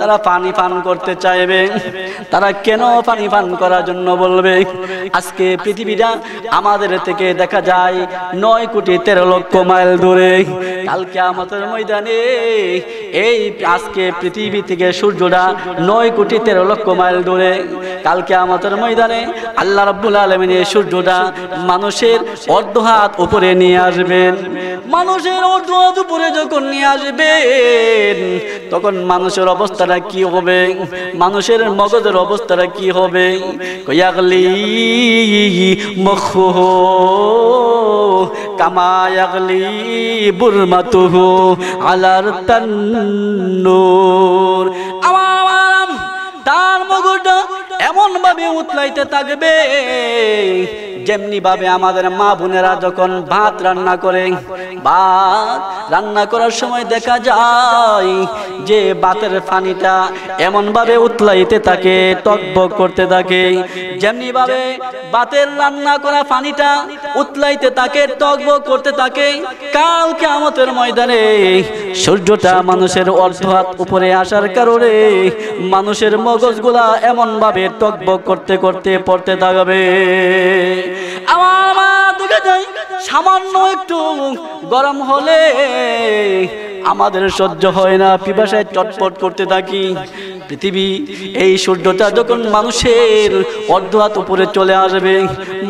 তারা পানি পান করতে চাইবে। তারা কেন পানি পান করার জন্য বলবে? আজকে পৃথিবীটা আমাদের থেকে দেখা যায় নয় কোটি তেরো লক্ষ মাইল দূরে। কালকে আমাদের ময়দানে এই আজকে পৃথিবী থেকে সূর্যটা নয় কোটি তেরো লক্ষ মাইল দূরে। কালকে আমাদের ময়দানে আল্লাহ রাব্বুল আলমিন এই সূর্যটা মানুষের অর্ধ হাত উপরে নিয়ে আসবেন। মানুষের অর্ধ হাত উপরে যখন নিয়ে আসবেন, তখন মানুষের অবস্থাটা কি হবে? মানুষের মগজের অবস্থাটা কি হবে? কয়াগলি মখু কামায়াগলি বুরমাতুহু আলার তান্নুর আমার তার মগজটা এমন ভাবে উতলাইতে থাকবে যেমনি ভাবে আমাদের মা বোনেরা যখন ভাত রান্না করে, ভাত রান্না করার সময় দেখা যায় যে ভাতের পানিটা এমন ভাবে উতলাইতে থাকে, টকবক করতে থাকে যেমনি ভাবে ভাতের রান্না করা পানিটা উতলাইতে থাকে, টকবক করতে থাকে। কালকে আমাদের ময়দানে সূর্যটা মানুষের অর্ধহাত উপরে আসার কারণে মানুষের মগজগুলা এমন ভাবে টকবক করতে করতে পড়তে থাকবে। আমার দেখে যাই, সামান্য একটু গরম হলে আমাদের সহ্য হয় না। পিপাসায় চটপট করতে থাকি। পৃথিবী, এই সূর্যটা যখন মানুষের অর্ধ হাত উপরে চলে আসবে,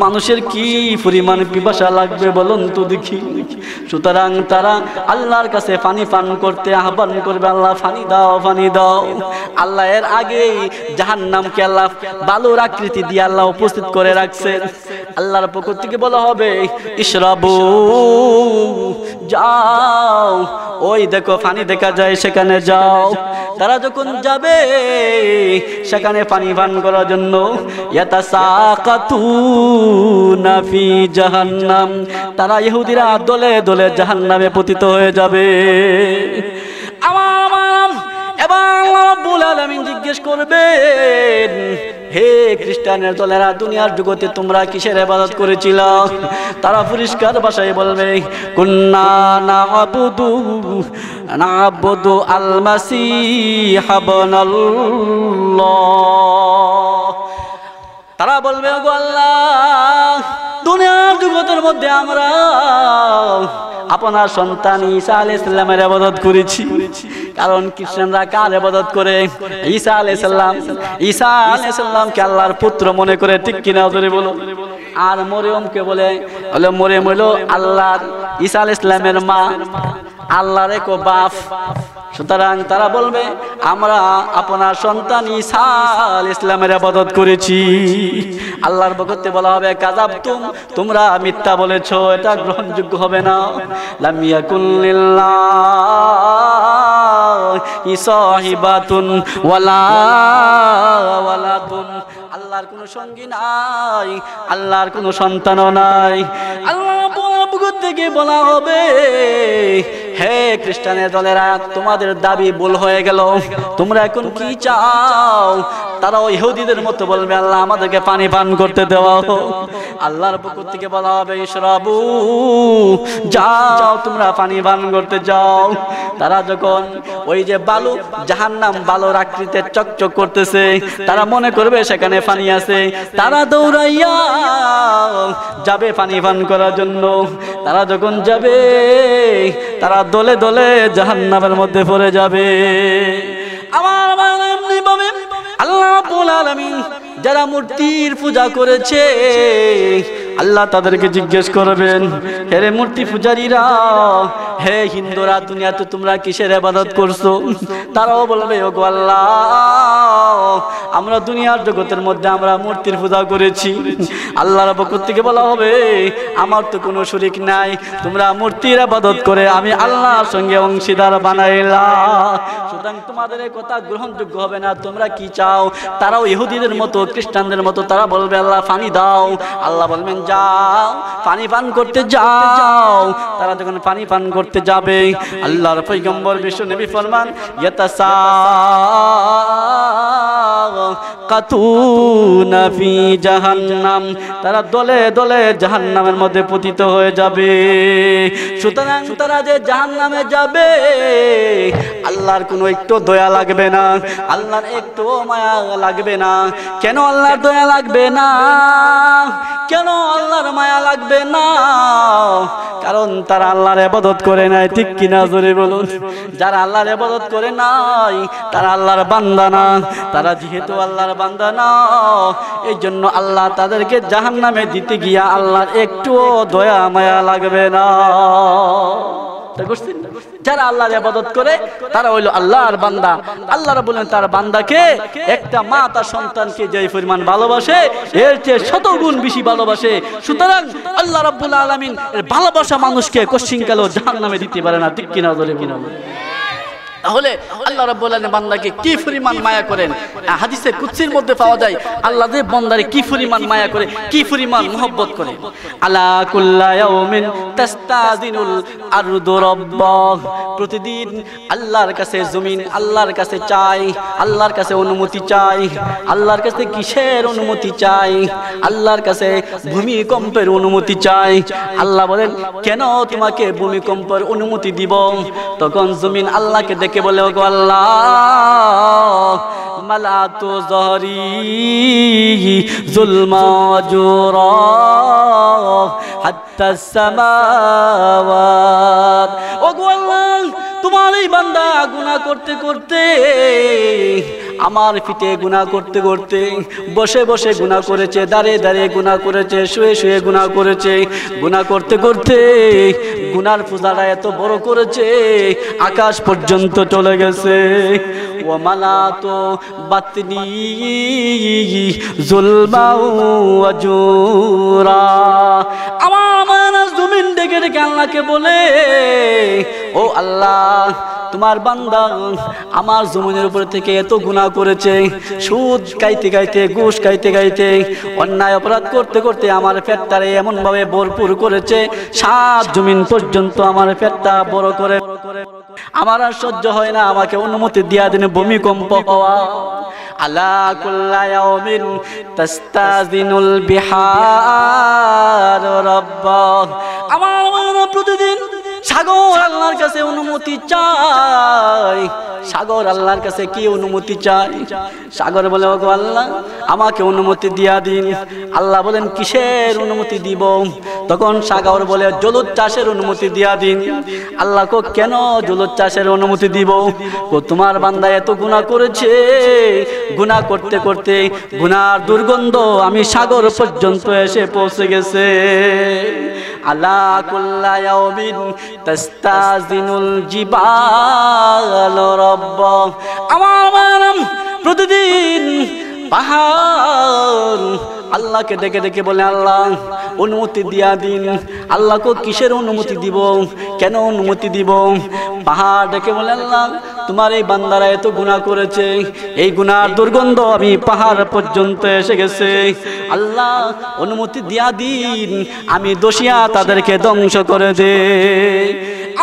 মানুষের কি পরিমাণ পিপাসা লাগবে বলুন তো দেখি। সুতরাং তারা আল্লাহর কাছে পানি পান করতে আহ্বান করবে, আল্লাহ পানি দাও পানি দাও। আল্লাহ এর আগে জাহান নামকে আল্লাহ বালুর আকৃতি দিয়ে আল্লাহ উপস্থিত করে রাখছেন। আল্লাহর পক্ষ থেকে বলা হবে ইসরাবু যাও, ওই দেখো পানি দেখা যায়, সেখানে যাও। তারা যখন যাবে, সেখানে পানি পান করার জন্য, ইয়াতাসাকাতুনা ফি জাহান্নাম। তারা ইহুদিরা দলে দলে জাহান্নামে পতিত হয়ে যাবে। আমার এবং জিজ্ঞেস করবেন হে খ্রিস্টানের দলেরা, দুনিয়ার জগতে তোমরা কিসের ইবাদত করেছিল? তারা পরিষ্কার ভাষায় বলবে তারা বলবে গো দুনিয়ার জগতের মধ্যে আমরা আপনার সন্তান ঈসা আলাইহিস সালামের ইবাদত করেছি। কারণ খ্রিস্টানরা কার ইবাদত করে? ঈসা আলাইহিস সালাম। ঈসা আলাইহিস সালামকে আল্লাহর পুত্র মনে করে ঠিক কিনা ধরে বলো আর মরিয়মকে বলে হলো মরিয়ম হলো আল্লাহর ঈসা আলাইহিস সালামের মা। আল্লাহর এক বাপ। সুতরাং তারা বলবে, আমরা আপনার সন্তান ঈসা আল ইসলামের আবাদত করেছি। আল্লাহর বকতে বলা হবে কাজাব তুম, তোমরা মিথ্যা বলেছ, এটা গ্রহণযোগ্য হবে না। লামিয়া কুল্লিল্লাহ ইসাহিবাতুন ওয়ালা ওয়ালাতুন আল্লাহর কোনো সঙ্গী নাই, আল্লাহর কোনো সন্তানও নাই। আল্লাহ থেকে বলা হবে, হে খ্রিস্টানের দলেরা, তোমাদের দাবি ভুল হয়ে গেল। তোমরা এখন কি চাও? তারা ওই ইহুদিদের মতো বলবে, আল্লাহ, আমাদেরকে পানি পান করতে দেওয়া হোক। আল্লাহর পুকুর থেকে বলা হবে ইসরাবু যাও, তোমরা পানি পান করতে যাও। তারা যখন ওই যে বালু, জাহান্নাম বালুর আকৃতির চকচক করতেছে, তারা মনে করবে সেখানে পানি আছে, তারা দৌড়াইয়া যাবে পানি পান করার জন্য। তারা যখন যাবে, তারা দলে দলে জাহান্নামের মধ্যে পড়ে যাবে। আমার আল্লাহ যারা মূর্তির পূজা করেছে আল্লাহ তাদেরকে জিজ্ঞেস করবেন হে মূর্তি পূজারীরা, হে হিন্দুরা, দুনিয়াতে তোমরা কিসের আবাদত করছ? তারাও বলবে ও আল্লাহ, আমরা দুনিয়ার জগতের মধ্যে আমরা মূর্তির পূজা করেছি। আল্লাহর পক্ষ থেকে বলা হবে, আমার তো কোনো শরিক নাই, তোমরা মূর্তির আবাদত করে আমি আল্লাহর সঙ্গে অংশীদার বানাইলা। সুতরাং তোমাদের কথা গ্রহণযোগ্য হবে না, তোমরা কি চাও? তারাও ইহুদিদের মতো, খ্রিস্টানদের মতো, তারা বলবে, আল্লাহ ফানি দাও। আল্লাহ বলবেন যাও, পানি পান করতে যাও। তারা যখন পানি পান করতে যাবে, আল্লাহর পৈগম্বর বিশ্ব নবী ফরমান ইয়াতাসা ফি জাহান্নাম। তারা দলে দলে জাহান্নামের মধ্যে পতিত হয়ে যাবে। সুতরাং তারা যে জাহান্নামে যাবে, আল্লাহর কোনো একটু দয়া লাগবে না। আল্লাহর একটু মায়া লাগবে না। কেন আল্লাহর দয়া লাগবে না? কেন আল্লাহর মায়া লাগবে না? কারণ তারা আল্লাহর এবাদত করে নাই, ঠিক কিনা জোরে বলুন? যারা আল্লাহর এবাদত করে নাই, তারা আল্লাহর বান্দা না, তারা যেহেতু আল্লাহর বান্দা না এই জন্য আল্লাহ তাদেরকে জাহান নামে দিতে গিয়া আল্লাহর একটুও দয়া, মায়া লাগবে না। যারা আল্লাহর ইবাদত করে, তারা হইল আল্লাহর বান্দা। আল্লাহ বলেন তার বান্দাকে একটা মা তার সন্তানকে যে পরিমাণ ভালোবাসে, এর চেয়ে শত গুণ বেশি ভালোবাসে। সুতরাং আল্লাহ রাব্বুল আলামিন এর ভালোবাসা মানুষকে কোশ্চিন কালো জাহান্নামে দিতে পারে না, ঠিক কিনা ধরে কিনা তাহলে আল্লাহ রাব্বুল আলামিন বান্দাকে কি পরিমাণ মায়া করেন? হাদিসে কুদসির মধ্যে পাওয়া যায়, আল্লাহ যে বান্দারে কি পরিমাণ মায়া করে, কি পরিমাণ মোহব্বত করে? আলা কুল্লা ইয়াউমিন তাস্তাযিনুল আরদু রাব্বাহ। প্রতিদিন আল্লাহর কাছে জমিন, আল্লাহর কাছে চাই, আল্লাহর কাছে অনুমতি চাই, আল্লাহর কাছে কিসের অনুমতি চাই, আল্লাহর কাছে ভূমিকম্পের অনুমতি চাই। আল্লাহ বলেন, কেন তোমাকে ভূমিকম্পের অনুমতি দিব? তখন জমিন আল্লাহকে দেখে বলে, ওগো আল্লাহ, মালাতু জহরি, জুলমা জুরা, হাত্তা সামাওয়াত। ওগো আল্লাহ, তোমার এই বান্দা গুনাহ করতে করতে আমার পিঠে গুনাহ করতে করতে বসে বসে গুনাহ করেছে, দাঁড়িয়ে দাঁড়িয়ে গুনাহ করেছে, শুয়ে শুয়ে গুনাহ করেছে। গুনাহ করতে করতে গুনার পূজাটা এত বড় করেছে, আকাশ পর্যন্ত চলে গেছে। ও মালা তো বাতনি জুলমাউ আজুরা আমার আমার জমিন ডেকে ডেকে আল্লাহকে বলে, ও আল্লাহ তোমার বান্দা আমার জমিনের উপর থেকে এত গুণা করেছে। সুদ গাইতে গাইতে ঘুষ গাইতে গাইতে অন্যায় অপরাধ করতে করতে আমার পেটটারে এমন ভাবে ভরপুর করেছে। সাত জমিন পর্যন্ত আমার পেটটা বড় করে। আমার আর সহ্য হয় না, আমাকে অনুমতি দিয়া দিন ভূমিকম্প হওয়া। আলা কুল্লা তাস্তাযিনুল বিহার আমার প্রতিদিন সাগর আল্লাহর কাছে অনুমতি চাই। সাগর আল্লাহর কাছে কি অনুমতি চাই? সাগর বলে, ওগো আল্লাহ, আমাকে অনুমতি দিয়া দিন। আল্লাহ বলেন, কিসের অনুমতি দিব? তখন সাগর বলে, জলুদ চাষের অনুমতি দিয়া দিন। আল্লাহ কো, কেন জলুদ চাষের অনুমতি দিব? কো, তোমার বান্দা এত গুনাহ করেছে। গুনাহ করতে করতে গুনার দুর্গন্ধ আমি সাগর পর্যন্ত এসে পৌঁছে গেছে। আলা কুল্লা ইয়াউমিন তাস্তাযিনুল জিবাল রব্ব। আমার আমার প্রতিদিন পাহাড়। আল্লাহকে ডেকে ডেকে বলে, আল্লাহ, অনুমতি দিয়া দিন। আল্লাহকে কিসের অনুমতি দিব? কেন অনুমতি দিব? পাহাড় ডেকে বলে, আল্লাহ তোমার এই বান্দারা এত গুণা করেছে, এই গুনার দুর্গন্ধ আমি পাহাড় পর্যন্ত এসে গেছে। আল্লাহ অনুমতি দিয়া দিন, আমি দোষিয়া তাদেরকে ধ্বংস করে দে।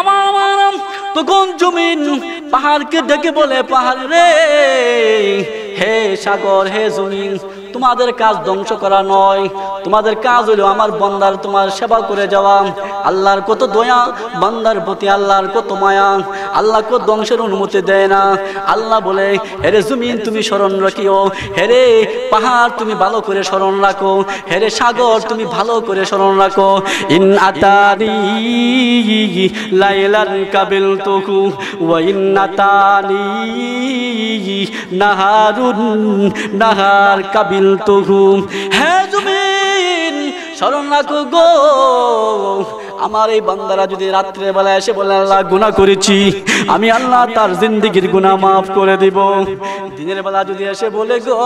আমার, তখন জমিন পাহাড়কে ডেকে বলে, পাহাড় রে, হে সাগর, হে জমিন তোমাদের কাজ ধ্বংস করা নয়। তোমাদের কাজ হলো আমার বন্দার তোমার সেবা করে যাওয়া। আল্লাহর কত দয়া, বান্দার প্রতি আল্লাহর কত মায়া। আল্লাহ কত ধ্বংসের অনুমতি দেয় না। আল্লাহ বলে হেরে জমিন, তুমি স্মরণ রাখিও। হেরে পাহাড়, তুমি ভালো করে স্মরণ রাখো। হেরে সাগর, তুমি ভালো করে স্মরণ রাখো। ইন আতারি কাবিল তুকু ইন আতানি নাহারুন নাহার কাবিল তুহু হে জমিন রাখো গো। আমার এই বান্দারা যদি রাত্রে বেলা এসে বলে, আল্লাহ, গুনাহ করেছি। আমি আল্লাহ তার জিন্দিগির গুনাহ মাফ করে দিব। দিনের বেলা যদি এসে বলে, গো,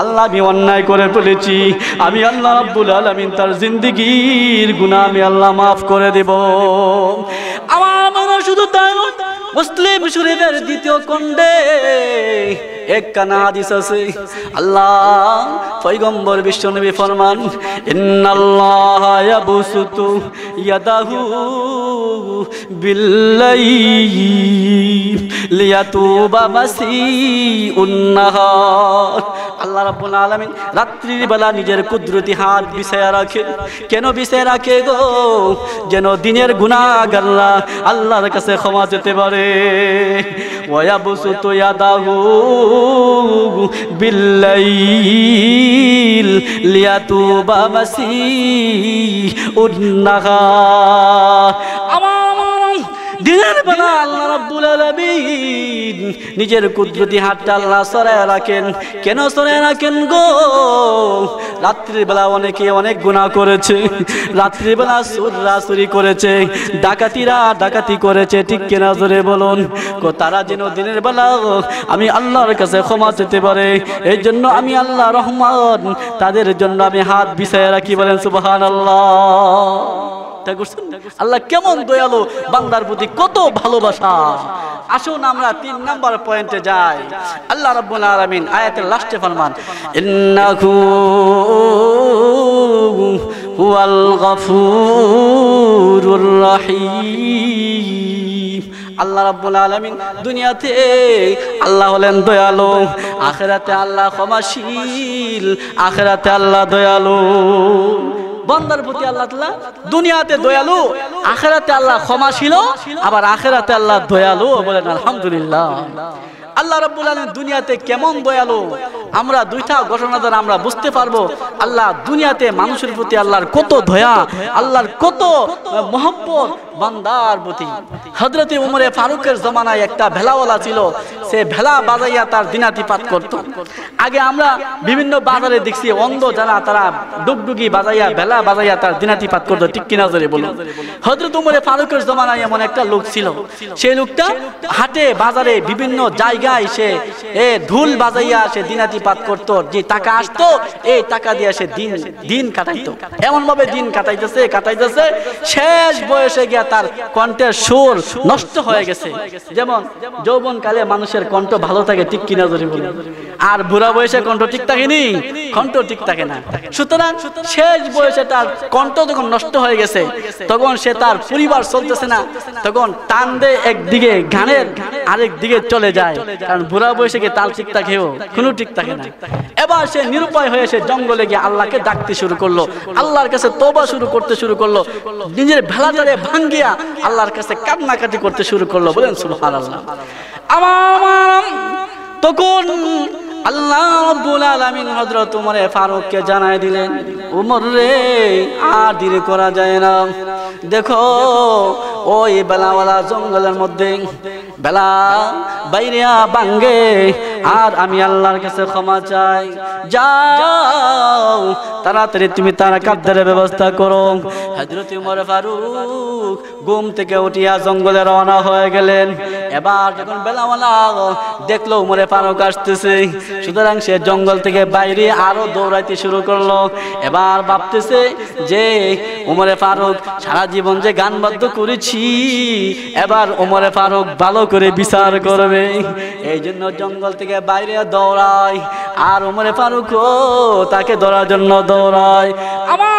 আল্লাহ, আমি অন্যায় করে ফেলেছি। আমি আল্লাহ রাব্বুল আলামিন তার জিন্দিগির গুনাহ আমি আল্লাহ মাফ করে দেব। আমার মনে শুধু তাই মুসলিম শরীফের দ্বিতীয় খণ্ডে এক কানা হাদিস আছে। আল্লাহ, পয়গম্বর বিশ্বনবী ফরমান, ইন্নাল্লাহ ইয়াবসুতু ইয়াদাহু বিল্লাইল লিয়াতুবা মাসি নাহার। আল্লাহ রাব্বুল আলামিন রাত্রির বেলা নিজের কুদরতি হাত বিছায়া রাখে। কেন বিছায়া রাখে গো? যেন দিনের গুনাহগাররা আল্লাহর কাছে ক্ষমা যেতে পারে। ওয়ায়াবসুতু ইয়াদাহু বিল্লাইল লিয়াতুবা মাসিউন নাহার আমার দিনের বেলা আল্লাহ রাব্বুল আলামিন নিজের কুদরতি হাতটা আল্লাহ সরায় রাখেন। কেন সরায় রাখেন গো? রাত্রির বেলা অনেকে অনেক গুনাহ করেছে। রাত্রির বেলা সুররা চুরি করেছে ডাকাতিরা ডাকাতি করেছে ঠিক কেনা জোরে বলুন? কো তারা যেন দিনের বেলা আমি আল্লাহর কাছে ক্ষমা চেতে পারে এই জন্য আমি আল্লাহ রহমান তাদের জন্য আমি হাত বিছায় রাখি বলেন সুবহানাল্লাহ। চিন্তা করছেন? আল্লাহ কেমন দয়ালু, বান্দার প্রতি কত ভালোবাসা। আসুন আমরা তিন নাম্বার পয়েন্টে যাই। আল্লাহ রাব্বুল আলামিন আয়াতের লাস্টে ফরমান, ইন্নাহু হুয়াল গফুরুর রহিম। আল্লাহ রাব্বুল আলামিন দুনিয়াতে আল্লাহ হলেন দয়ালু, আখেরাতে আল্লাহ ক্ষমাশীল, আখেরাতে আল্লাহ দয়ালু। বন্দার প্রতি আল্লাহ তাআলা দুনিয়াতে দয়ালু, আখেরাতে আল্লাহ ক্ষমাশীল, আবার আখেরাতে আল্লাহ দয়ালু বলেন আলহামদুলিল্লাহ। আল্লাহ রব্বুল আলম দুনিয়াতে কেমন দয়ালু? আমরা দুইটা ঘটনা দ্বারা আমরা বুঝতে পারব, আল্লাহ দুনিয়াতে মানুষের প্রতি আল্লাহর কত দয়া, আল্লাহর কত মহব্বত, বান্দার প্রতি। হযরতে উমরে ফারুকের জমানায় একটা ভেলাওয়ালা ছিল, সে ভেলা বাজাইয়া তার দিনাতিপাত করত। আগে আমরা বিভিন্ন বাজারে দেখছি, অন্ধ যারা, তারা ডুগডুগি বাজাইয়া, ভেলা বাজাইয়া তার দিনাতিপাত করতো, ঠিক কিনা জোরে বলুন হযরত উমরে ফারুকের জমানায় এমন একটা লোক ছিল, সেই লোকটা হাটে বাজারে বিভিন্ন জায়গায় সে, এ, ধুল বাজাইয়া সে দিনাতিপাত করতো, যে টাকা আসতো, এই টাকা দিয়ে সে দিন দিন কাটাইতো। এমন ভাবে দিন কাটাইতেছে কাটাইতেছে, শেষ বয়সে গিয়া তার কণ্ঠের সুর নষ্ট হয়ে গেছে। যেমন যৌবন কালে মানুষের কণ্ঠ ভালো থাকে, ঠিক কিনা জরি বলে। আর বুড়া বয়সে কণ্ঠ ঠিক থাকেনি কণ্ঠ ঠিক থাকে না। সুতরাং শেষ বয়সে তার কণ্ঠ যখন নষ্ট হয়ে গেছে, তখন সে তার পরিবার চলতেছে না, তখন টান দে একদিকে, গানের আরেক দিকে চলে যায়। কারণ বুড়া বয়সে গিয়ে তাল ঠিক থাকেও কোনো ঠিক থাকে। না। এবার সে নিরুপায় হয়ে সে জঙ্গলে গিয়ে আল্লাহকে ডাকতে শুরু করল। আল্লাহর কাছে তোবা শুরু করতে শুরু করল। নিজের ভেলাটারে ভাঙ্গিয়া আল্লাহর কাছে কান্নাকাটি করতে শুরু করল। বলেন, সুবহানাল্লাহ। আমার তখন আল্লাহ রাব্বুল আলামিন হযরত ওমর ফারুককে জানায় দিলেন ওমর রে, আর দেরি করা যায় না। দেখো, ওই বেলাওয়ালা জঙ্গলের মধ্যে বেলা বাইরিয়া বাঙ্গে আর আমি আল্লাহর কাছে ক্ষমা চাই। যাও, তাড়াতাড়ি তুমি তার কাদ্দের ব্যবস্থা করো। হযরত ওমর ফারুক ঘুম থেকে উঠিয়া জঙ্গলে রওনা হয়ে গেলেন। এবার যখন বেলাওয়ালা দেখল উমরে ফারুক আসতেছে, সুতরাং সে জঙ্গল থেকে বাইরে আরও দৌড়াইতে শুরু করল। এবার ভাবতেছে যে উমরে ফারুক সারা জীবন যে গান বাদ্য করেছি, এবার উমরে ফারুক ভালো করে বিচার করবে। এই জন্য জঙ্গল থেকে বাইরে দৌড়ায় আর উমরে ফারুক তাকে ধরার জন্য দৌড়ায় আমার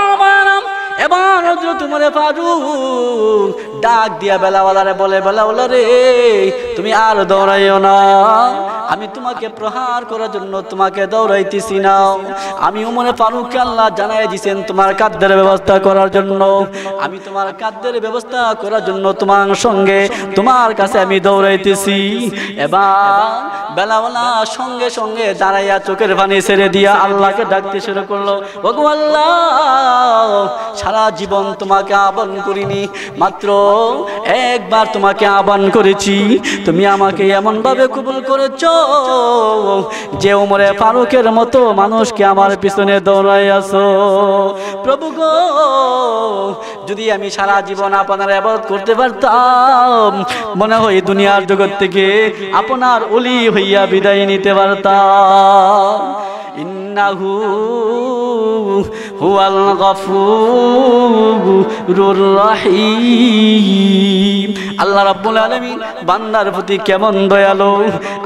এবার হজরত উমরে ফারুক। ডাক দিয়া বেলাওয়ালারে বলে, বেলাওয়ালা রে, তুমি আর দৌড়াইও না। আমি তোমাকে প্রহার করার জন্য তোমাকে দৌড়াইতেছি না। আমি উমরে ফারুক আল্লাহ জানাই দিছেন তোমার কাদ্যের ব্যবস্থা করার জন্য। আমি তোমার কাদ্যের ব্যবস্থা করার জন্য তোমার সঙ্গে, তোমার কাছে আমি দৌড়াইতেছি। এবার বেলাওয়ালা সঙ্গে সঙ্গে দাঁড়াইয়া চোখের পানি ছেড়ে দিয়া আল্লাহকে ডাকতে শুরু করল, ওগো আল্লাহ, সারা জীবন তোমাকে আহ্বান করিনি। মাত্র একবার তোমাকে আহ্বান করেছি। তুমি আমাকে এমন ভাবে কবুল করেছ যে উমরে ফারুকের মতো মানুষকে আমার পিছনে দৌড়াই আসো। প্রভু গো, যদি আমি সারা জীবন আপনার আবাদ করতে পারতাম, মনে হয় দুনিয়ার জগৎ থেকে আপনার অলি হইয়া বিদায় নিতে পারতাম। ইন্নাহু হুয়াল গফুরুর রহিম। আল্লাহ রাব্বুল আলামিন বান্দার প্রতি কেমন দয়ালু?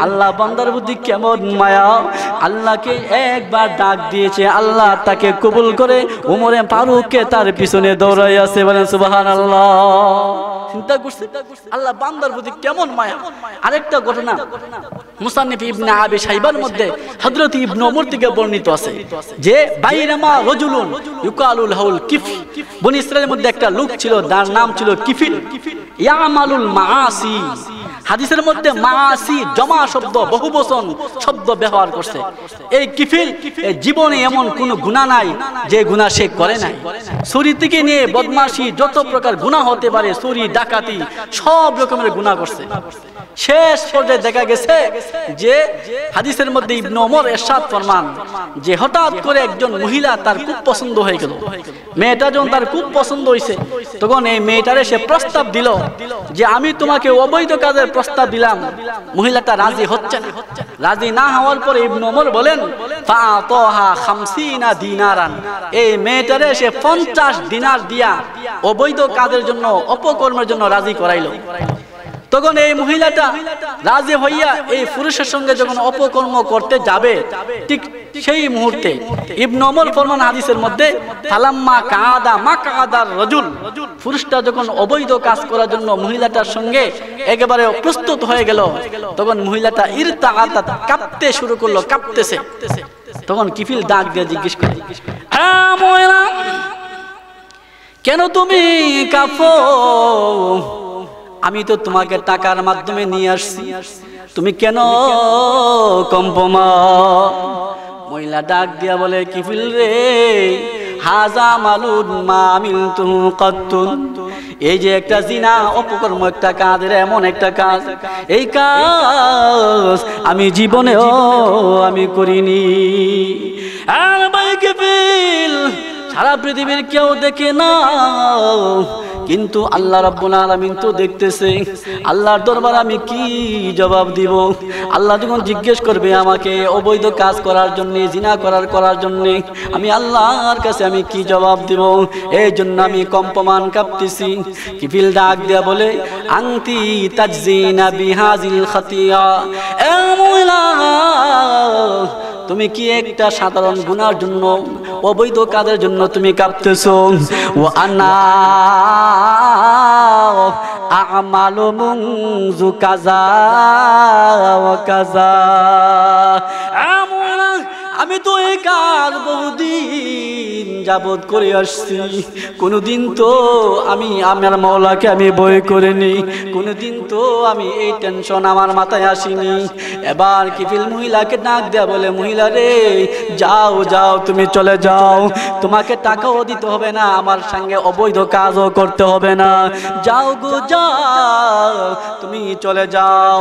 আল্লাহ বান্দার প্রতি কেমন মায়া? আল্লাহকে একবার ডাক দিয়েছে, আল্লাহ তাকে কবুল করে উমরে ফারুককে তার পিছনে দৌড়াই আছে বলেন সুবহানাল্লাহ। চিন্তা করছে আল্লাহ বান্দার প্রতি কেমন মায়া? আরেকটা ঘটনা, মুসান্নিফ ইবনে আবি সাইবার মধ্যে হযরত ইবনে ওমর থেকে বর্ণিত। আছে। যে বাইরামা রজুলুন ইউকালুল হাউল কিফ। বনি ইসরায়েলের মধ্যে একটা লোক ছিল তার নাম ছিল কিফিল। ইয়ামালুল মাআসি। হাদিসের মধ্যে মাসি জমা শব্দ বহু বচন শব্দ ব্যবহার করছে। এই কিফিল জীবনে এমন কোনো গুণা নাই যে গুণা সে করে নাই। চুরি থেকে নিয়ে বদমাশি যত প্রকার গুণা হতে পারে, চুরি, ডাকাতি, সব রকমের গুণা করছে। শেষ পর্যায়ে দেখা গেছে যে হাদিসের মধ্যে ইবনে ওমর এরশাদ ফরমান যে হঠাৎ করে একজন মহিলা তার খুব পছন্দ হয়ে গেল। মেয়েটা যখন তার খুব পছন্দ হয়েছে তখন এই মেয়েটারে সে প্রস্তাব দিল যে, আমি তোমাকে অবৈধ কাজের প্রস্তাব দিলাম। মহিলাটা রাজি হচ্ছে না। রাজি না হওয়ার পরে ইবনে ওমর বলেন দিনারান। এই মেয়েটারে সে 50 দিনার দিয়া অবৈধ কাজের জন্য, অপকর্মের জন্য রাজি করাইলো। তখন এই মহিলাটা রাজি হইয়া এই পুরুষের সঙ্গে যখন অপকর্ম করতে যাবে, ঠিক সেই মুহূর্তে ইবনে ওমর ফরমান হাদিসের মধ্যে, ফালাম্মা কাদা মা কাদার রজুল, পুরুষটা যখন অবৈধ কাজ করার জন্য মহিলাটার সঙ্গে একেবারে প্রস্তুত হয়ে গেল, তখন মহিলাটা ইরতা আতা কাঁপতে শুরু করল, কাঁপতেছে। তখন কিফিল ডাক দিয়ে জিজ্ঞেস করে হ্যাঁ মহিলা, কেন তুমি কাফো আমি তো তোমাকে টাকার মাধ্যমে নিয়ে আসছি। তুমি কেন কম্পমা? মহিলা ডাক দিয়া বলে কিফিল রে? হাজা মালুন মা আমিল তু কত্তুন এই যে একটা জিনা, অপকর্ম একটা কাজের এমন একটা কাজ। এই কাজ আমি জীবনেও আমি করিনি। সারা পৃথিবীর কেউ দেখে না কিন্তু আল্লাহ রাব্বুল আলামিন তো দেখতেছে, আল্লাহর দরবার আমি কি জবাব দিব? আল্লাহ যখন জিজ্ঞেস করবে আমাকে, অবৈধ কাজ করার জন্য, জিনা করার করার জন্য, আমি আল্লাহর কাছে আমি কি জবাব দিব? এই জন্য আমি কম্পমান কাঁপতেছি। কিফিল ডাক দেয়া বলে, আংতি তাজিনা বিহাজিল খাতিয়া। এ তুমি কি একটা সাধারণ গুনার জন্য, অবৈধ কাজের জন্য তুমি কাঁপতেছ? ও আনা আমালু মুজু কাজা কাজা। আমি তো এই বহুদিন যাবৎ করে আসছি। কোনোদিন তো আমি আমার মৌলাকে আমি বই করিনি। কোনোদিন তো আমি এই টেনশন আমার মাথায় আসিনি। এবার কিফিল মহিলাকে ডাক দেয়া বলে, মহিলা রে, যাও যাও, তুমি চলে যাও। তোমাকে টাকাও দিতে হবে না, আমার সঙ্গে অবৈধ কাজও করতে হবে না। যাও গো, যাও, তুমি চলে যাও।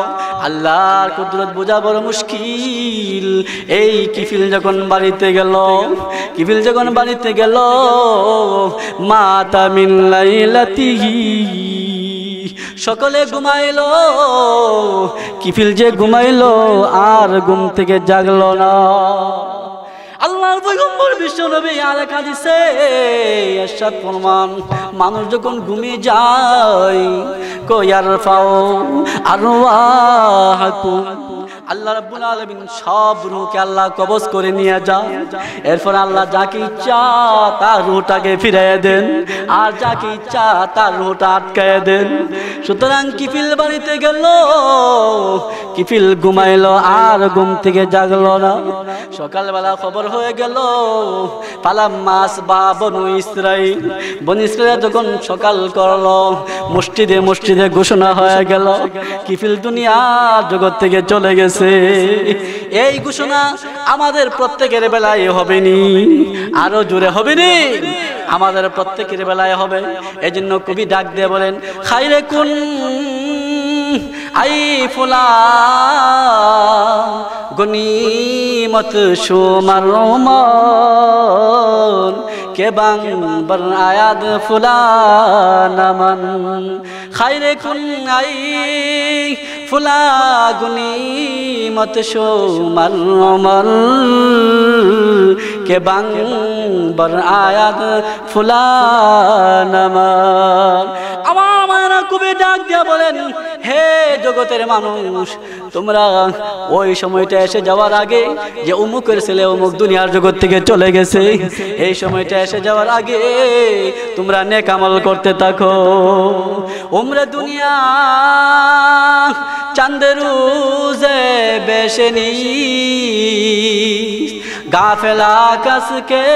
আল্লাহর কুদরত বোঝা বড় মুশকিল। এই কিফিল যখন বাড়িতে গেল, কিফিল যখন বাড়িতে গেল, মাতা মিল্লাইলাতিহি সকলে ঘুমাইলো, কিফিল যে ঘুমাইলো আর ঘুম থেকে জাগলো না। আল্লাহর পয়গম্বর বিশ্ব নবী আলেখা দিছে এরশাদ ফরমান, মানুষ যখন ঘুমিয়ে যায় কয়ার ফাও আরওয়াহাকুম আল্লাহ রাব্বুল আলামিন সব রূহকে আল্লাহ কবজ করে নিয়ে যান। এরপর আল্লাহ যাকে ইচ্ছা তার রূহটাকে ফিরিয়ে দেন, আর যাকে ইচ্ছা তার রূহটা আটকায় দেন। সুতরাং কিফিল বাড়িতে গেল, কিফিল ঘুমাইলো, আর ঘুম থেকে জাগলো না। সকালবেলা খবর হয়ে গেল পালাম মাস বা বনু ইসরাইল। বনু ইসরাইল যখন সকাল করল, মসজিদে মসজিদে ঘোষণা হয়ে গেল, কিফিল দুনিয়া জগৎ থেকে চলে গেছে। এই ঘোষণা আমাদের প্রত্যেকের বেলায় হবে নি আরও জোরে হবে নি আমাদের প্রত্যেকের বেলায় হবে। এই জন্য কবি ডাক দিয়ে বলেন, খাইরে কোন আই ফুলা গনি গনিমত সুমার কে বাং বর আয়াদ ফুলানামান খাইরে কুন আই ফুলা গনিমত সুমার রোমান কে বাং বর আয়াদ ফুলানামান আমার কবি ডাক দিয়া বলেন, হে জগতের মানুষ, তোমরা ওই সময়টা এসে যাওয়ার আগে যে অমুকের ছেলে অমুক দুনিয়ার জগৎ থেকে চলে গেছে, এই সময়টা এসে যাওয়ার আগে তোমরা নেক আমল করতে থাকো। উমরে দুনিয়া চাঁদের রুজে বেশে নি গাফেলা কাসকে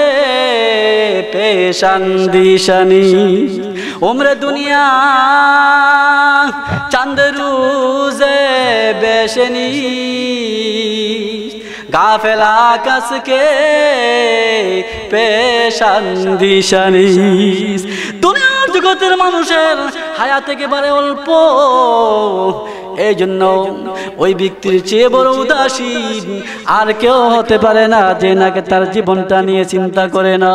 পেশান দিশানি উমরে দুনিয়া চাঁদ রুজে বেশনি গাফেলা কাসকে পেশান দিশানি দুনিয়ার জগতের মানুষের হায়াত একেবারে অল্প। এই জন্য ওই ব্যক্তির চেয়ে বড় উদাসীন আর কেউ হতে পারে না যে নাকি তার জীবনটা নিয়ে চিন্তা করে না।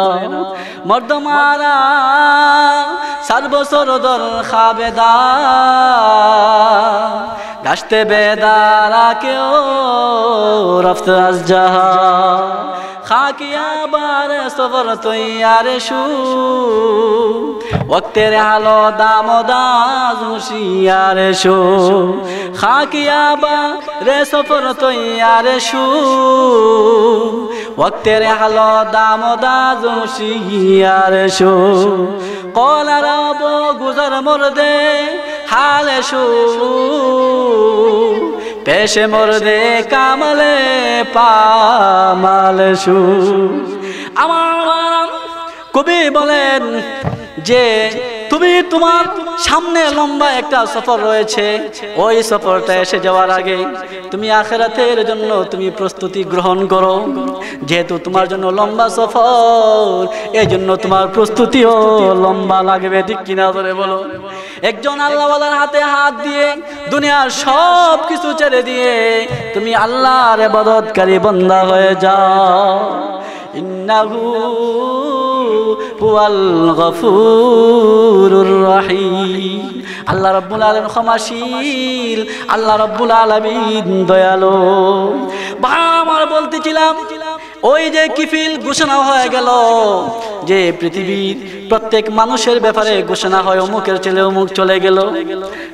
মর্দমারা সর্বসরদর খাবেদা গাছতে বেদারা কেউ রফতাজ জাহা খাকিয়া বার সফর তৈয়ার শু ওক্তের আলো দাম দাজ হুশিয়ার শু খাকিয়া রে সফর তৈয়ার শু ওক্তের আলো দাম দাজ হুশিয়ার শু কল রব গুজর মরদে হাল শু পেশে মরদে কামলে পামাল সু আমার কবি বলেন যে তুমি তোমার সামনে লম্বা একটা সফর রয়েছে। ওই সফরটা এসে যাওয়ার আগে তুমি আখেরাতের জন্য তুমি প্রস্তুতি গ্রহণ করো। যেহেতু তোমার জন্য লম্বা সফর এই জন্য তোমার প্রস্তুতিও লম্বা লাগবে, ঠিক কিনা ধরে বলো? একজন আল্লাহওয়ালার হাতে হাত দিয়ে দুনিয়ার সব কিছু ছেড়ে দিয়ে তুমি আল্লাহর ইবাদতকারী বান্দা হয়ে যাও। ইন্নাহু আল্লাহ রব্বুল আলম ক্ষমাশীল। আল্লাহ রব্বুল আলমিন দয়ালো। বা আমার বলতেছিলাম ওই যে কিফিল ঘোষণা হয়ে গেল যে পৃথিবীর প্রত্যেক মানুষের ব্যাপারে ঘোষণা হয়, অমুকের ছেলে অমুক চলে গেল।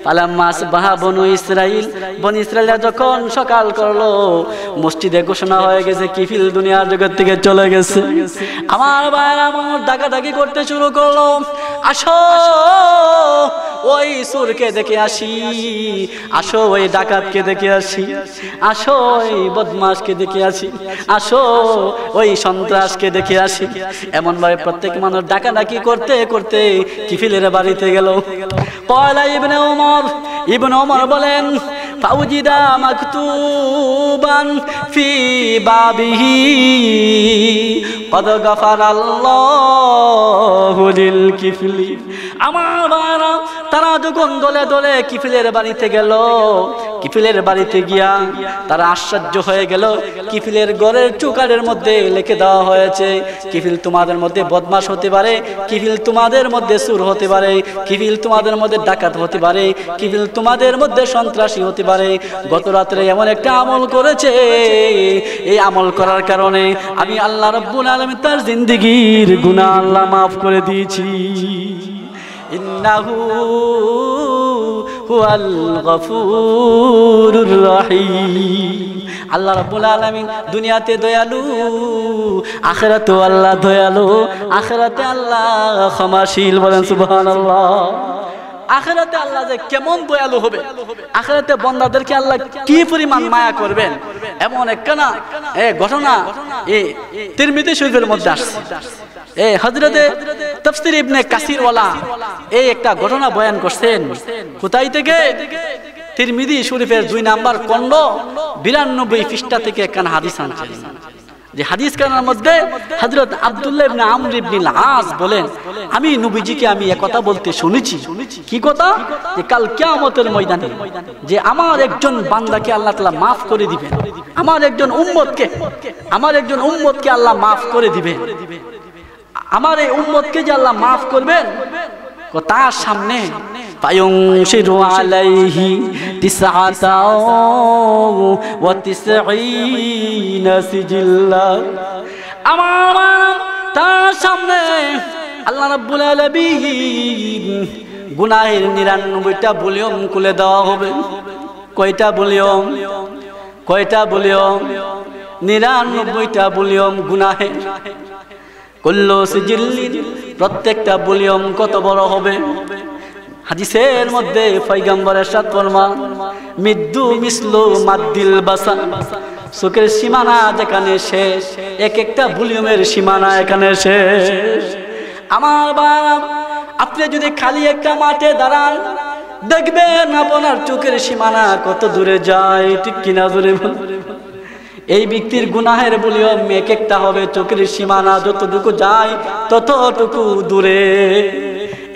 পালাম মাস বাহা বনু ইসরাইল, বন ইসরায়েলরা যখন সকাল করল, মসজিদে ঘোষণা হয়ে গেছে, কিফিল দুনিয়ার জগৎ থেকে চলে গেছে। আমার ভাইয়ের আমার ডাকাডাকি করতে শুরু করল। আসো ওই সুরকে দেখে আসি, আসো ওই ডাকাতকে দেখে আসি, আসো ওই বদমাসকে দেখে আসি, আসো ওই সন্ত্রাসকে দেখে আসি। এমন ভাবে প্রত্যেক মানুষ ডাকাডাকি করতে করতে কিফিলের বাড়িতে গেল। পয়লা ইবনে ওমর ইবনে ওমর বলেন, ফাউজিদা মাকতুবান ফি বাবিহি, কদ গফার আল্লাহু লিল কিফলি। আমার বারা তারা যখন দলে দলে কিফিলের বাড়িতে গেল, কিফিলের বাড়িতে গিয়া তারা আশ্চর্য হয়ে গেল, কিফিলের গড়ের চুকারের মধ্যে লিখে দেওয়া হয়েছে, কিফিল তোমাদের মধ্যে বদমাস হতে পারে, কিফিল তোমাদের মধ্যে সুর হতে পারে, কিফিল তোমাদের মধ্যে ডাকাত হতে পারে, কিফিল তোমাদের মধ্যে সন্ত্রাসী হতে পারে। গত রাত্রে এমন একটা আমল করেছে। এই আমল করার কারণে আমি আল্লাহ রব্বুল আলমী তার জিন্দিগির গুণা আল্লাহ মাফ করে দিয়েছি। ইন্নাহু হুয়াল গফুরুর রহিম। আল্লাহ রাব্বুল আলামিন দুনিয়াতে দয়ালু, আখিরাতে আল্লাহ দয়ালু, আখিরাতে আল্লাহ ক্ষমাশীল বলেন সুবহানাল্লাহ। আখেরাতে আল্লাহ যে কেমন দয়ালু হবে, আখেরাতে বন্দাদেরকে আল্লাহ কি পরিমাণ মায়া করবেন, এমন একখানা, এ ঘটনা এ তিরমিতি শরীফের মধ্যে আসছে। এ হজরতে তফসির ইবনে কাসিরওয়ালা এই একটা ঘটনা বয়ান করছেন। কোথায় থেকে? তিরমিদি শরীফের দুই নাম্বার কন্ড বিরানব্বই পৃষ্ঠা থেকে একখানা হাদিস আনছেন। যে হাদিস কানার মধ্যে হযরত আব্দুল্লাহ ইবনে আমর ইবনে আস বলেন, আমি নবীজিকে আমি কথা বলতে শুনেছি। কি কথা? যে কাল কিয়ামতের ময়দানে যে আমার একজন বান্দাকে আল্লাহ তাআলা maaf করে দিবেন, আমার একজন উম্মতকে, আমার একজন উম্মতকে আল্লাহ maaf করে দিবেন। আমার এই উম্মতকে যে আল্লাহ মাফ করবেন তার সামনে আমার তার সামনে নিরানব্বইটা ভলিউম খুলে দেওয়া হবে। কয়টা ভলিউম? কয়টা ভলিউম? নিরানব্বইটা ভলিউম গুনাহের প্রত্যেকটা ভলিউম কত বড় হবে? হাদিসের মধ্যে পয়গম্বরের সাত ফরমান মৃত্যু মিসলু মাদ্দিল বাসা। চোখের সীমানা যেখানে শেষ, এক একটা ভলিউমের সীমানা এখানে শেষ। আমার বাপ, আপনি যদি খালি একটা মাঠে দাঁড়ান, দেখবেন আপনার চোখের সীমানা কত দূরে যায়, ঠিক কিনা দূরে এই ব্যক্তির গুনাহের বলিও এক একটা হবে, চোখের সীমানা যতটুকু যায় ততটুকু দূরে।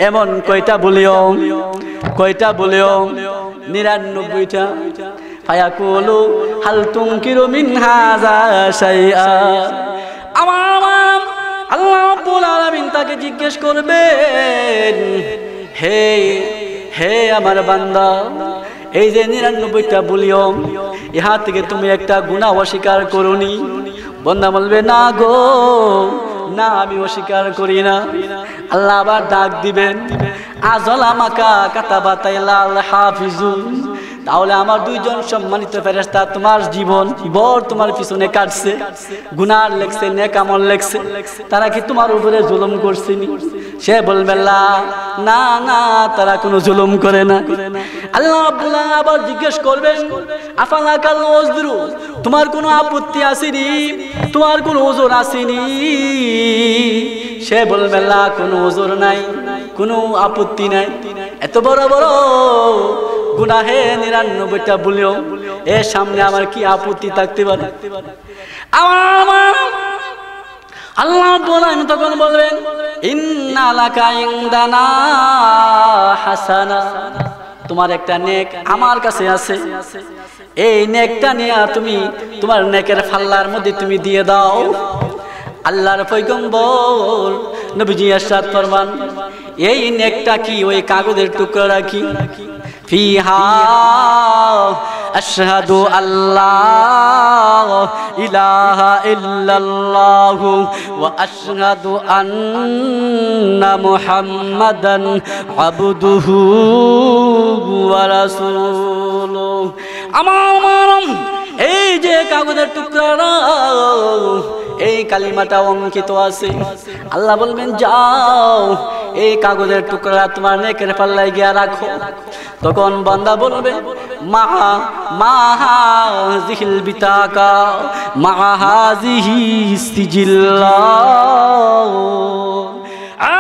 এমন কয়টা বলিও কয়টা বলিও? নিরানব্বইটা। ফায়াকুলু, হাল তুমকিরু মিন হাযা শাইআ। আমার আল্লাহ রাব্বুল তাকে জিজ্ঞেস করবেন, হে হে আমার বান্দা এই যে নিরানব্বইটা বলিও ইহা থেকে তুমি একটা গুণা অস্বীকার করনি। বন্দা বলবে, না গো, না, আমি অস্বীকার করি না। আল্লাহ আবার ডাক দিবেন, আজল আমাকা কাতা বাতাইলাল হাফিজুন। তাহলে আমার দুইজন সম্মানিত ফেরেস্তা তোমার জীবন বর তোমার পিছনে কাটছে, গুনার লেখছে নেকামল লেখছে তারা কি তোমার উপরে জুলুম করছে সে বলবে না না, তারা কোনো জুলুম করে না। আল্লাহ আব্দুল্লাহ আবার জিজ্ঞেস করবেন, আফালা কাল ওজরু তোমার কোনো আপত্তি আসেনি? তোমার কোনো ওজোর আসেনি? সে বলবে কোনো ওজোর নাই, কোনো আপত্তি নাই। এত বড় বড় গুনাহে নিরানব্বইটা বলিও, এর সামনে আমার কি আপত্তি থাকতে পারে? আমার আল্লাহ বলেন তখন বলবেন তোমার একটা নেক আমার কাছে আছে। এই নেকটা নিয়ে তুমি তোমার নেকের ফাল্লার মধ্যে তুমি দিয়ে দাও। আল্লাহর পৈগম্বর নবীজি আশাদ ফরমান, এই নেকটা কি ওই কাগজের টুকরা রাখি فيها أشهد أن لا إله إلا الله وأشهد أن محمدا عبده ورسوله أمام এই যে কাগজের টুকরা এই কালিমাটা অঙ্কিত আছে। আল্লাহ বলবেন, যাও, এই কাগজের টুকরা তোমার নেকের পাল্লায় গিয়া রাখো। তখন বান্দা বলবে, মা মা হাজিহিল বিতাকা, মা হাজিহি সিজিল্লা।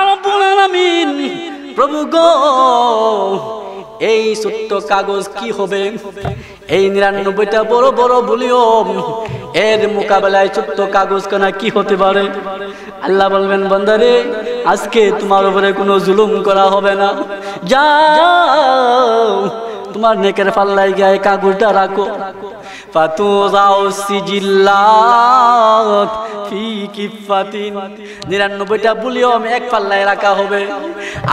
রব্বুল আলামিন, প্রভু গো এই ছোট্ট কাগজ কি হবে? এই নিরানব্বইটা বড় বড় বলিও এর মোকাবেলায় ছোট্ট কাগজ কানা কি হতে পারে? আল্লাহ বলবেন, বন্দারে, আজকে তোমার উপরে কোনো জুলুম করা হবে না। যা তোমার নেকের পাল্লায় গায়ে কাগজটা রাখো। নিরানব্বইটা বুলিয়ম এক পাল্লায় রাখা হবে।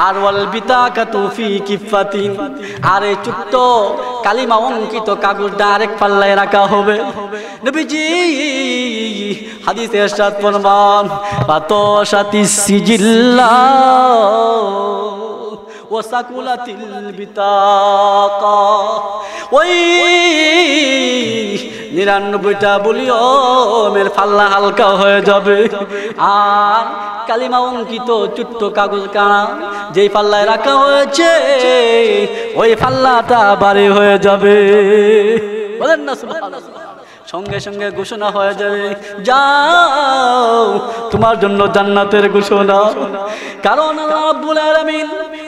আর ওয়াল বিতাকাতু ফি কিফাতিন আর এই ছোট্ট কালিমা অঙ্কিত কাগজটা আরেক পাল্লায় রাখা হবে। নবীজি হাদিসে এরশাদ ফরমান, ফাতশাতি সিজিল্লাত। ওসাকুলাতিল বিতাকা ওই নিরানব্বইটা বলিও মের পাল্লা হালকা হয়ে যাবে। আর কালিমা অঙ্কিত চুট্ট কাগজ কানা যেই পাল্লায় রাখা হয়েছে, ওই পাল্লাটা বাড়ি হয়ে যাবে। বলেন না সঙ্গে সঙ্গে ঘোষণা হয়ে যাবে, যাও, তোমার জন্য জান্নাতের ঘোষণা। কারণ আল্লাহ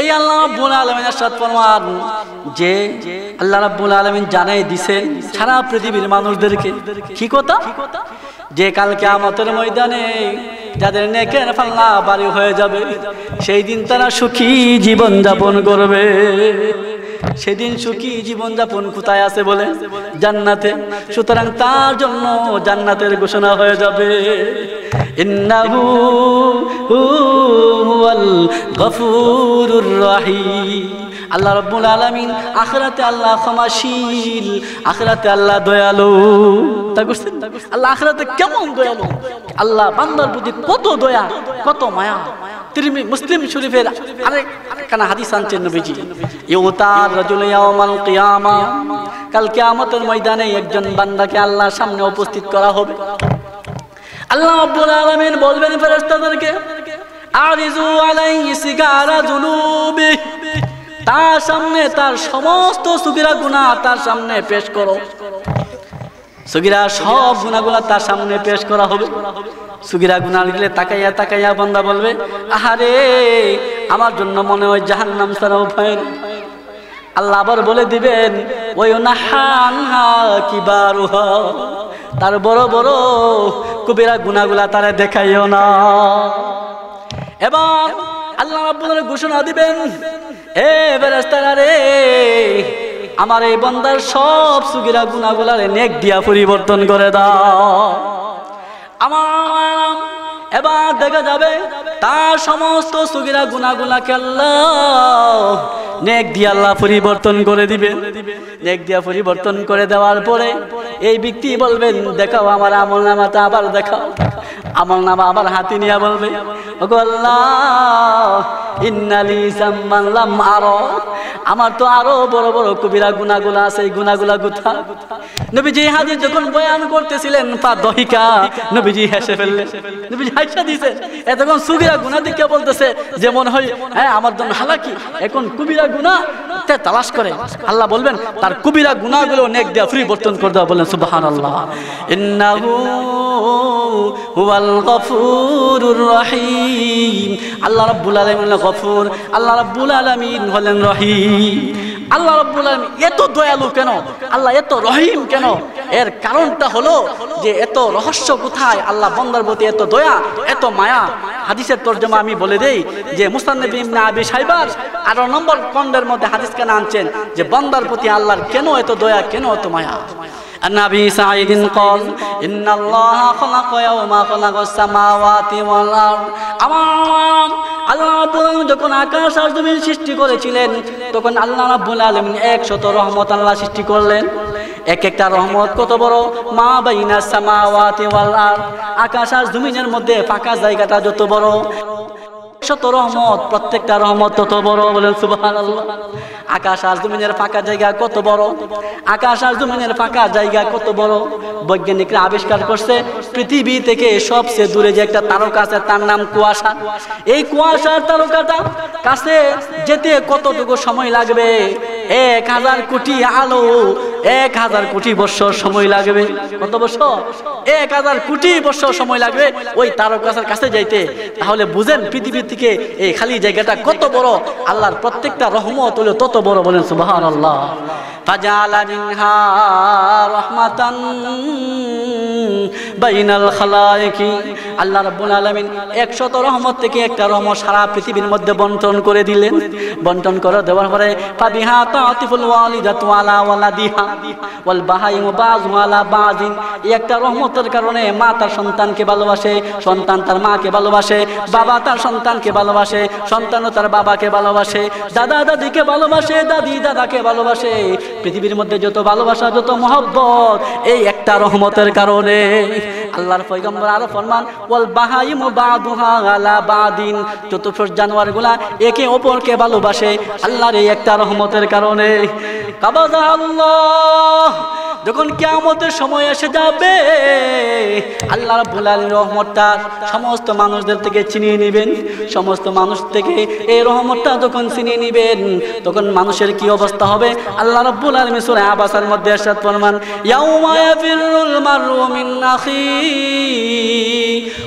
এই আল্লাহ রাব্বুল আলামিন ارشاد ফরমান যে আল্লাহ রাব্বুল আলামিন জানাই দিছে সারা পৃথিবীর মানুষদেরকে। কি কথা? যে কাল কিয়ামতের ময়দানে যাদের নেকের পাল্লা বাড়ি হয়ে যাবে, সেই দিন তারা সুখী জীবন যাপন করবে। সেদিন সুখী জীবন যাপন কোথায় আছে বলে? জান্নাতে। সুতরাং তার জন্য জান্নাতের ঘোষণা হয়ে যাবে। আল্লাহ রব্বুল আলামিন আখরাতে আল্লাহ ক্ষমাশীল, আখরাতে আল্লাহ দয়ালু। তা আল্লাহ আখরাতে কেমন দয়ালু? আল্লাহ বান্দার প্রতি কত দয়া, কত মায়া। তিরমি, মুসলিম শরীফের আরেক কানা হাদিস আনছেন নবীজি। ইউতার রাজুল ইয়াউমাল কিয়ামা। কাল কিয়ামতের ময়দানে একজন বান্দাকে আল্লাহর সামনে উপস্থিত করা হবে। আল্লাহ রাব্বুল আলামিন বলবেন ফেরেশতাদেরকে আরিজু আলাইহি সিগারা জুনুবি তার সামনে তার সমস্ত সুগিরা গুনাহ তার সামনে পেশ করো। সুগিরা সব গুণাগুলা তার সামনে পেশ করা হবে। সুগিরা গুণা লিখলে তাকাইয়া তাকাইয়া বন্দা বলবে, আহারে, আমার জন্য মনে হয় জাহান্নাম ছাড়া উপায় নেই। আল্লাহ আবার বলে দিবেন, ওই নাহানহা কিবারুহা তার বড় বড় কুবিরা গুনাগুলা তারা দেখাইও না। এবং আল্লাহ ঘোষণা দিবেন, এ বেরেস্তারা রে আমার এই বন্দার সব সুগিরা গুনাগুলারে নেক দিয়া পরিবর্তন করে দাও। আমার এবার দেখা যাবে, তার সমস্ত সুগিরা গুনাগুলাকে আল্লাহ নেক দিয়ে আল্লাহ পরিবর্তন করে দিবে। নেক দিয়া পরিবর্তন করে দেওয়ার পরে এই ব্যক্তি বলবেন, দেখাও আমার আমল নামাটা আবার দেখাও। আমল নামা আবার হাতি নিয়ে বলবে, ওগো আল্লাহ, ইন্নালি জাম্মাল্লাম আরও আমার তো আরও বড় বড় কবিরা গুনাগুলা আছে গুনাগুলা গুথা। নবীজি হাদিস যখন বয়ান করতেছিলেন, পা দহিকা, নবীজি হেসে ফেললেন। নবীজি হাসা দিছে, এতক্ষণ সুগিরা গুনা দিকে বলতেছে যেমন হয় হ্যাঁ আমার জন্য হালাকি, এখন কুবিরা গুনা তে তালাশ করে। আল্লাহ বলবেন, তার কবিরা গুনাগুলো নেক দিয়া ফ্রি বর্তন করে দেওয়া বলেন সুবহানাল্লাহ। ইন্নাহু হুয়াল গফুরুর রহিম। আল্লাহ রাব্বুল আলামিন গফুর। আল্লাহ রাব্বুল আলামিন হলেন রহিম। আল্লাহ রব্বুল আলম এত দয়ালু কেন? আল্লাহ এত রহিম কেন? এর কারণটা হলো যে এত রহস্য কোথায়? আল্লাহ বন্দার প্রতি এত দয়া, এত মায়া। হাদিসের তর্জমা আমি বলে দেই যে মুস্তানবী ইবনে সাইবার 18 নম্বর খণ্ডের মধ্যে হাদিস কেন আনছেন? যে বন্দার প্রতি আল্লাহর কেন এত দয়া, কেন এত মায়া? عن ابي سعيد قال ان الله خلق يوم خلق السماوات والارض আমার আল্লাহ রাব্বুল আলামিন যখন আকাশ আর জমিন সৃষ্টি করেছিলেন তখন আল্লাহ রাব্বুল আলামিন একশত রহমত আল্লাহ সৃষ্টি করলেন এক একটা রহমত কত বড় মা বাইনা সামাওয়াতি ওয়াল আরদ আকাশ আর জমিনের মধ্যে ফাঁকা জায়গাটা যত বড় শত রহমত, প্রত্যেকটা রহমত তত বড় বলেন সুবাহান আকাশ আর জমিনের ফাঁকা জায়গা কত বড়? আকাশ আর জমিনের ফাঁকা জায়গা কত বড়? বৈজ্ঞানিকরা আবিষ্কার করছে, পৃথিবী থেকে সবচেয়ে দূরে যে একটা তারকা আছে, তার নাম কুয়াশা। এই কুয়াশার তারকাটা কাছে যেতে কতটুকু সময় লাগবে? এক হাজার কোটি আলো, এক হাজার কোটি বছর সময় লাগবে। কত বছর? এক হাজার কোটি বছর সময় লাগবে ওই তারকার কাছে যাইতে। তাহলে বুঝেন পৃথিবী থেকে এই খালি জায়গাটা কত বড়। আল্লাহর প্রত্যেকটা রহমত হলো তত বড় বলেন সুবাহান আল্লাহ ফাজালা মিনহা রহমাতান বাইনাল খালাইকি আল্লাহ রাব্বুল আলামিন 100 রহমত থেকে একটা রহমত সারা পৃথিবীর মধ্যে বন্টন করে দিলেন। বন্টন করে দেওয়ার পরে ফাবিহা একটা রহমতের কারণে মা তার সন্তানকে ভালোবাসে, সন্তান তার মাকে ভালোবাসে, বাবা তার সন্তানকে ভালোবাসে, সন্তানও তার বাবাকে ভালোবাসে, দাদা দাদিকে ভালোবাসে, দাদি দাদাকে ভালোবাসে। পৃথিবীর মধ্যে যত ভালোবাসা, যত মহব্বত, এই একটা রহমতের কারণে আল্লাহর পয়গম্বর আরও ফরমান, ওয়াল বাহাইম বাদুহা আলা বাদিন। চতুর্থ জানোয়ারগুলা একে অপরকে ভালোবাসে, আল্লাহর এই একটা রহমতের কারণে। কাবাজা আল্লাহ। যখন কেয়ামতের সময় এসে যাবে আল্লাহ রাব্বুল আলামিন রহমতটা সমস্ত মানুষদের থেকে চিনিয়ে নেবেন সমস্ত মানুষ থেকে এই রহমতটা যখন চিনিয়ে নেবেন তখন মানুষের কি অবস্থা হবে আল্লাহ রাব্বুল আলামিন সূরা আবাসার মধ্যে ارشاد ফরমান ইয়াউমা ইয়াফিরুল মারউ মিন আখি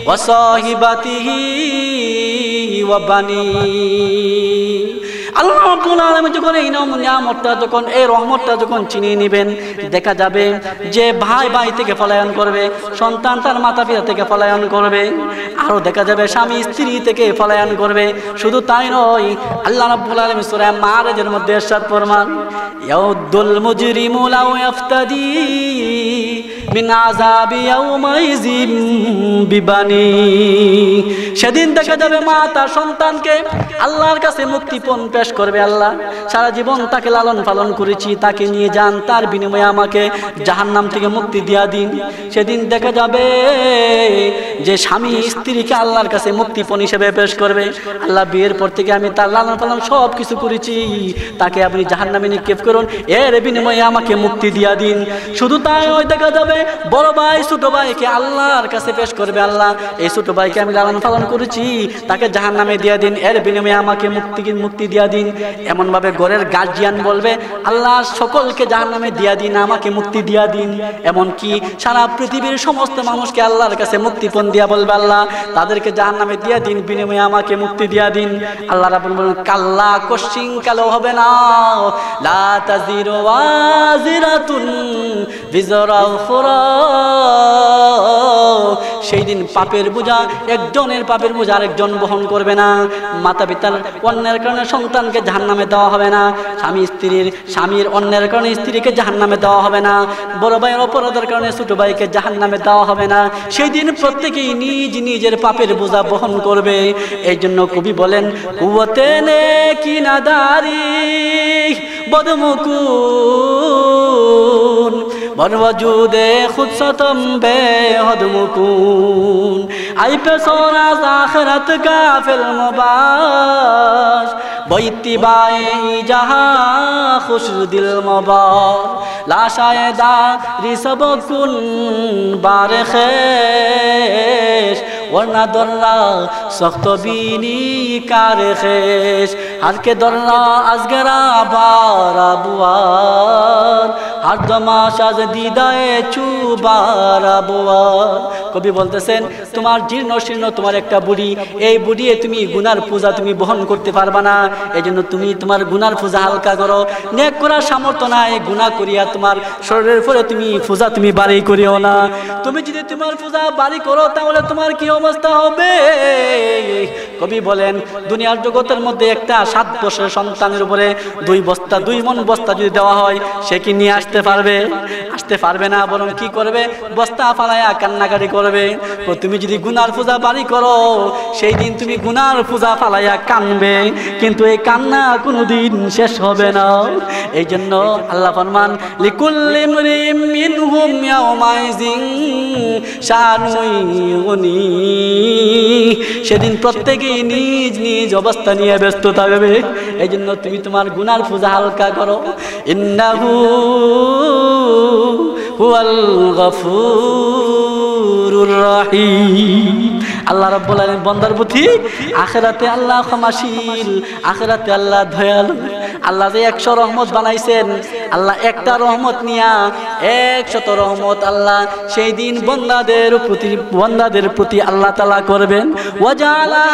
ওয়া সাহিবাতিহি ওয়া বানি আল্লাহ রব্বুল আলমী যখন এই নিয়ামতটা যখন, এই রহমতটা যখন চিনিয়ে নেবেন, দেখা যাবে যে ভাই ভাই থেকে পলায়ন করবে, সন্তান তার মাতা পিতা থেকে পলায়ন করবে আরও দেখা যাবে স্বামী স্ত্রী থেকে পলায়ন করবে। শুধু তাই নয়, আল্লাহ রব্বুল আলমী সুরায় মারেজের মধ্যে এরশাদ ফরমান। ইয়াউদ্দুল মুজরিমু লাউ ইয়াফতাদি মিন আযাবি ইয়াউমাইযিম বিবানি সেদিন দেখা যাবে মা তার সন্তানকে আল্লাহর কাছে মুক্তিপণ পেশ করবে আল্লাহ। সারা জীবন তাকে লালন পালন করেছি, তাকে নিয়ে যান, তার বিনিময়ে আমাকে জাহান্নাম থেকে মুক্তি দিয়া দিন। সেদিন দেখা যাবে যে স্বামী স্ত্রীকে আল্লাহর কাছে মুক্তিপণ হিসেবে পেশ করবে। আল্লাহ বিয়ের পর থেকে আমি তার লালন পালন সব কিছু করেছি, তাকে আপনি জাহান্নামে নিক্ষেপ করুন। এর বিনিময়ে আমাকে মুক্তি দিয়া দিন। শুধু তাই ওই দেখা যাবে বড় ভাই, ছোট ভাইকে আল্লাহর কাছে পেশ করবে আল্লাহ। এই ছোট ভাইকে আমি লালন পালন করেছি, তাকে জাহান নামে দিয়া দিন। এর বিনিময়ে আমাকে মুক্তি মুক্তি দিয়া দিন। এমন ভাবে ঘরের গার্জিয়ান বলবে, আল্লাহ সকলকে জাহান নামে দিয়া দিন, আমাকে মুক্তি দিয়া দিন। এমন কি সারা পৃথিবীর সমস্ত মানুষকে আল্লাহর কাছে মুক্তিপণ দিয়া বলবে আল্লাহ, তাদেরকে জাহান নামে দিয়া দিন, বিনিময়ে আমাকে মুক্তি দিয়া দিন। আল্লাহ রাবুল বলেন কাল্লা কশিং কালো হবে না। তাজিরু ওয়াজিরাতুন বিজরা উখরা সেই দিন পাপের বোঝা একজনের পাপের বোঝা আরেকজন বহন করবে না। মাতা পিতার অন্যের কারণে সন্তানকে জাহান নামে দেওয়া হবে না। স্বামী স্ত্রীর, স্বামীর অন্যের কারণে স্ত্রীকে জাহান নামে দেওয়া হবে না। বড় ভাইয়ের অপরাধের কারণে ছোট ভাইকে জাহান নামে দেওয়া হবে না। সেই দিন প্রত্যেকেই নিজ নিজের পাপের বোঝা বহন করবে। এই জন্য কবি বলেন, কুয়তে নে কি না بدمكون من وجود خدستم بهد مكون أي بسونا آخرت کا في المباش باتباع جہاں خوش دل مبار لاشائے دا رسب کن بار خیش না দরলা শক্ত বিনি কার হারকে দরলা আজগেরা বারা বুয়ার আর দমাস আজ দিদায় চুবারাবোয়া। কবি বলতেছেন, তোমার জীর্ণ শীর্ণ, তোমার একটা বুড়ি। এই বুড়িয়ে তুমি গুনার পূজা তুমি বহন করতে পারবা না। এই জন্য তুমি তোমার গুনার পূজা হালকা করো। নে করার সামর্থ্য নাই গুণা করিয়া তোমার শরীরের ফলে তুমি পূজা তুমি বাড়ি করিও না। তুমি যদি তোমার পূজা বাড়ি করো, তাহলে তোমার কি অবস্থা হবে? কবি বলেন, দুনিয়ার জগতের মধ্যে একটা সাত বছরের সন্তানের উপরে দুই বস্তা, দুই মন বস্তা যদি দেওয়া হয়, সে কি নিয়ে আসতে পারবে, আসতে পারবে না, বরং কি করবে? বস্তা ফালাইয়া কান্নাকাটি করবে। ও তুমি যদি গুনার পূজা বাড়ি করো, সেই দিন তুমি গুনার পূজা ফালাইয়া কানবে। কিন্তু এই কান্না কোনোদিন শেষ হবে না। এই জন্য আল্লাহ ফরমান সেদিন প্রত্যেকেই নিজ নিজ অবস্থা নিয়ে ব্যস্ত থাকবে। এই জন্য তুমি তোমার গুনার পূজা হালকা করো। ইন্নাহু হুয়াল গফুরুর রহিম। আল্লাহ রাব্বুল আলামিন বন্দার প্রতি আখিরাতে আল্লাহ ক্ষমাশীল আখিরাতে আল্লাহ দয়ালু। আল্লাহ যে একশো রহমত বানাইছেন, আল্লাহ একটা রহমত নিয়া একশত রহমত আল্লাহ সেই দিন বন্দাদের প্রতি বন্দাদের প্রতি আল্লাহ তালা করবেন। ওয়াজালা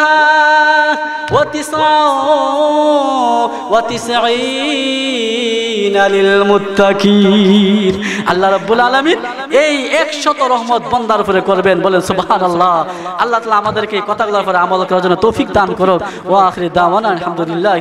আল্লাহ রাব্বুল আলামিন এই একশত রহমত বন্দার উপরে করবেন। বলেন সুবাহ আল্লাহ আল্লাহ তাআলা আমাদেরকে কথাগুলোর পরে আমল করার জন্য তৌফিক দান করো ও আখরি দাওয়ান আলহামদুলিল্লাহ